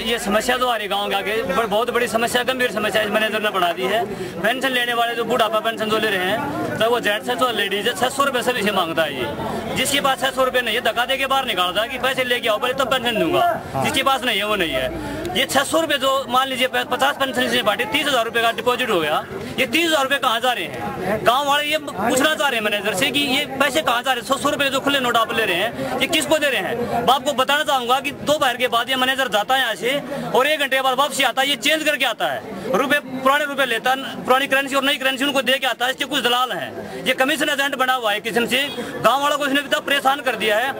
ये समस्या तो आ रही गाँव के आगे बहुत बड़ी समस्या, गंभीर समस्या इस मैनेजर ने बढ़ा दी है। पेंशन लेने वाले जो बुढ़ापा पेंशन जो ले रहे हैं तो वो जेंट्स है तो लेडीज़ है, छह सौ रुपये से भी इसे माँगता है ये। जिसके पास छह सौ रुपये नहीं है, धक्का दे के बाहर निकालता है कि पैसे लेके आओ, पहले तब पेंशन दूँगा। जिसके पास नहीं है, वो नहीं है। ये छह सौ रुपये जो, मान लीजिए पचास पेंशन बांटे, तीस हज़ार रुपये का डिपॉजिट हो गया। ये तीस हज़ार रुपये कहाँ जा रहे हैं? गाँव वाले ये पूछना चाह रहे हैं मैनेजर से कि ये पैसे कहाँ जा रहे हैं? सौ सौ रुपये जो खुले नोट आप ले रहे हैं, ये किसको दे रहे हैं? मैं आपको बताना चाहूँगा कि दो बार के बाद ये मैनेजर जाता है यहाँ से और एक घंटे के बाद वापसी आता है, ये चेंज करके आता है। रुपए पुराने रुपए लेता पुरानी करेंसी और नई करेंसी उनको दे के आता है, इसके कुछ दलाल है। ये कमीशन एजेंट बना हुआ है किस्म से। गाँव वालों को इसने भी परेशान कर दिया है।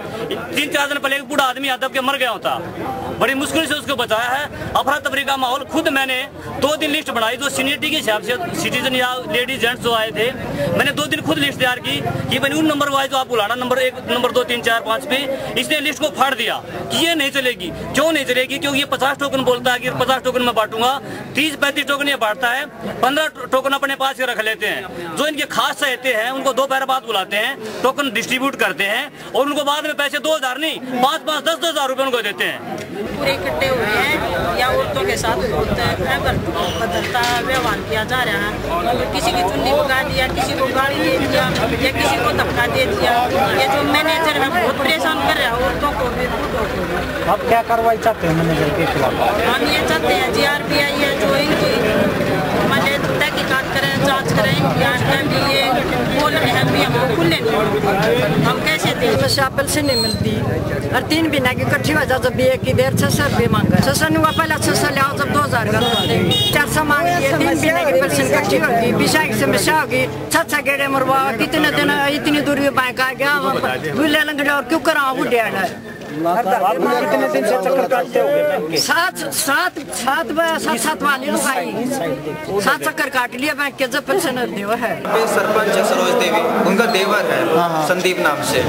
तीन चार दिन पहले एक बूढ़ा आदमी आता के मर गया होता। बड़ी मुश्किल से उसको बचाया है। अफरा तफरी का माहौल खुद मैंने दो दिन लिस्ट बनाई, जो सीनियरिटी के हिसाब से सिटीजन या लेडीज़ जेंट्स जो आए थे, मैंने दो दिन खुद लिस्ट तैयार की कि मैंने उन नंबर वाइज जो आप बुलाना नंबर एक नंबर दो, तीन, चार, पाँच पे, इसने लिस्ट को फाड़ दिया कि ये नहीं चलेगी। क्यों नहीं चलेगी? क्योंकि ये पचास टोकन बोलता है कि पचास टोकन में बांटूँगा, तीस, पैंतीस टोकन ये बांटता है, पंद्रह टोकन अपने पास ही रख लेते हैं। जो इनके खास सहते हैं, उनको दो पैर बाद बुलाते हैं टोकन डिस्ट्रीब्यूट करते हैं, और उनको बाद में पैसे दो हज़ार नहीं, पाँच पाँच, दस दस हज़ार रुपए उनको देते हैं। पूरे इकट्ठे हुए हैं या औरतों के साथ बहुत बदलता व्यवहार किया जा रहा है। किसी की चुन्नी उगा दिया किसी को गाड़ी दे दिया या किसी को धक्का दे दिया। ये जो मैनेजर है बहुत परेशान कर रहा है औरतों को भी बहुत को। भी आप क्या कार्रवाई चाहते हैं मैनेजर के खिलाफ? हम ये चाहते हैं जी आर पी आई है जो समस्या पेंशन नहीं मिलती। और तीन बिना की जब भी एक ही देर छह सौ रुपये मांगा। सौ हुआ पहले छह सौ लिया जब दो हज़ार का चार सौ मांग तीन बिना की पेंशन इकट्ठी होगी बिशा की समस्या होगी छत छह गेड़े मरवा कितने दिन, इतनी दूरी बैंक गया दूल्हे लंगड़े और क्यों कराओ बुढ़िया आप कितने दिन से चक्कर काटते हो सात सात सात सात सात वाले लोग आई सात चक्कर काट लिया बैंक के जब पेंशन देव है सरपंच है सरोज देवी उनका देवर है संदीप नाम से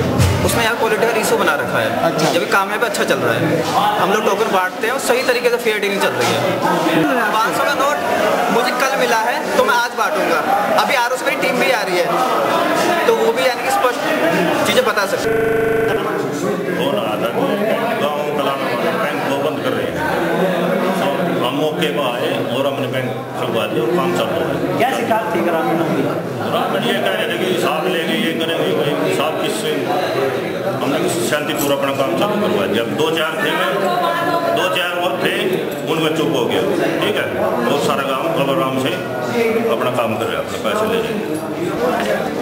उसने यहाँ पॉलिटिकल इशू बना रखा है अच्छा। जब काम है पे अच्छा चल रहा है हम लोग टोकन बांटते हैं और सही तरीके से फेयर डीलिंग चल रही है पाँच सौ का नोट मुझे कल मिला है तो मैं आज बांटूँगा अभी आर टीम भी आ रही है तो वो भी यानी कि स्पष्ट चीज़ें बता सकते फ़ोन आया था गाँव कलाना बैंक बंद कर रहे हैं। मौके पर आए और हमने बैंक खुलवा दिया और काम चालू है क्या शिकायत थी ग्रामीणों की? ग्रामीण ये कह रहे थे कि हिसाब लेंगे ये करेंगे भाई हिसाब किससे? हमने शांतिपूर्वक अपना काम चालू करवा दिया अब दो चार थे उनमें चुप हो गया। ठीक है? बहुत सारा काम अब आराम से अपना काम कर रहे अपने पैसे ले जाएँगे